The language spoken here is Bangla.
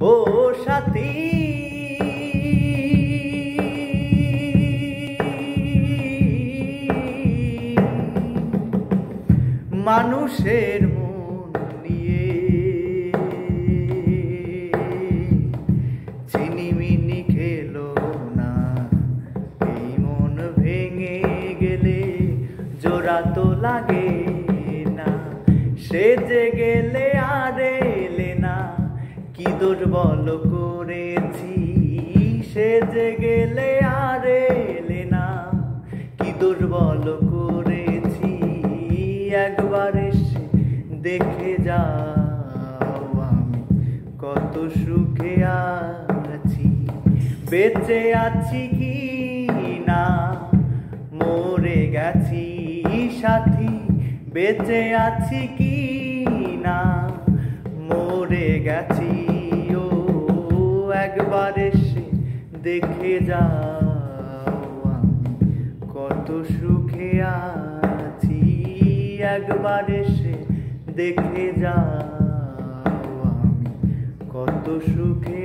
ও মানুষের মন নিয়ে চিনিমিনি খেলো না। এই মন ভেঙে গেলে জোড়া তো লাগে না। সেজে গেলে আর কি দুর্বল করেছি। সেজে গেলে আর এলে না। কি দুর্বল করেছি। একবার এসে দেখে যাও আমি কত সুখে আছি। বেঁচে আছি কি না? মরে গেছি সাথী। বেঁচে আছি কি না? মরে গেছি দেখে যাও কত সুখে আছি একবার এসে দেখে যাও আমি। কত সুখে